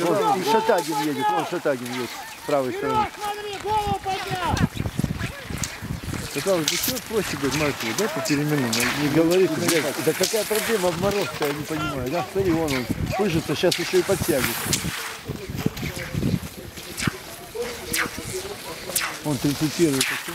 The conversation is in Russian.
Вон, и Шатагин едет, вон Шатагин едет с правой стороны. Смотри, голову поднял! Сказал, да что проще, говорит, Маркову, да, по перемену, а не говорит, ну, блядь, да какая проблема в я не понимаю, да, смотри, вон он, пыжится, сейчас еще и подтягивает. Он 31 такой.